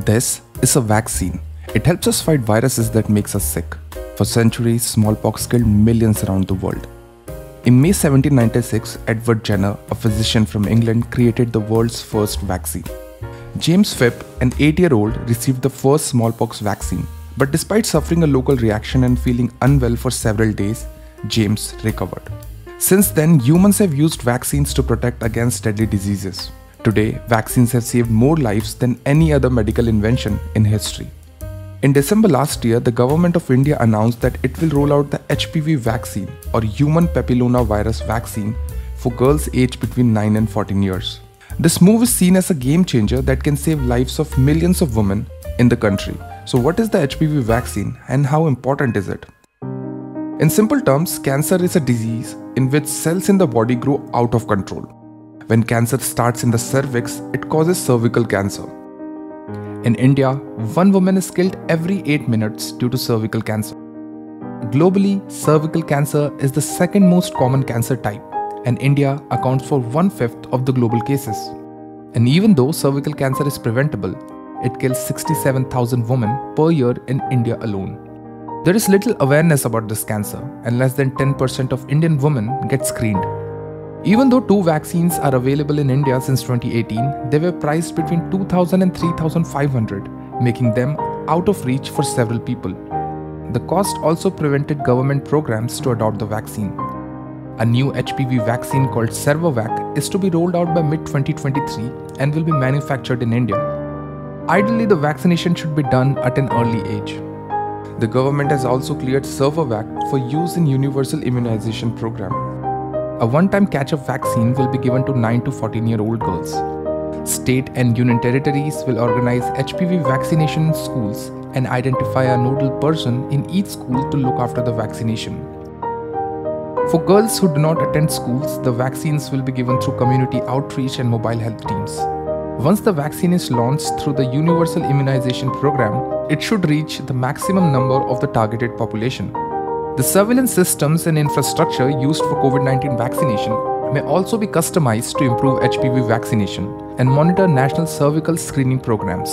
This is a vaccine. It helps us fight viruses that makes us sick. For centuries, smallpox killed millions around the world. In May 1796, Edward Jenner, a physician from England, created the world's first vaccine. James Phipps, an 8-year-old, received the first smallpox vaccine. But despite suffering a local reaction and feeling unwell for several days, James recovered. Since then, humans have used vaccines to protect against deadly diseases. Today, vaccines have saved more lives than any other medical invention in history. In December last year, the government of India announced that it will roll out the HPV vaccine or human papillomavirus vaccine for girls aged between 9 and 14 years. This move is seen as a game changer that can save lives of millions of women in the country. So what is the HPV vaccine and how important is it? In simple terms, cancer is a disease in which cells in the body grow out of control. When cancer starts in the cervix, it causes cervical cancer. In India, one woman is killed every 8 minutes due to cervical cancer. Globally, cervical cancer is the second most common cancer type, and India accounts for one fifth of the global cases. And even though cervical cancer is preventable, it kills 67,000 women per year in India alone. There is little awareness about this cancer, and less than 10% of Indian women get screened. Even though two vaccines are available in India since 2018, they were priced between 2000 and 3500, making them out of reach for several people. The cost also prevented government programs to adopt the vaccine. A new HPV vaccine called CERVAVAC is to be rolled out by mid 2023 and will be manufactured in India. Ideally, the vaccination should be done at an early age. The government has also cleared CERVAVAC for use in universal immunization program. A one-time catch-up vaccine will be given to 9 to 14 year old girls. State and union territories will organize HPV vaccination in schools and identify a nodal person in each school to look after the vaccination. For girls who do not attend schools, the vaccines will be given through community outreach and mobile health teams. Once the vaccine is launched through the Universal Immunization Program, it should reach the maximum number of the targeted population. The surveillance systems and infrastructure used for COVID 19 vaccination may also be customized to improve HPV vaccination and monitor national cervical screening programs.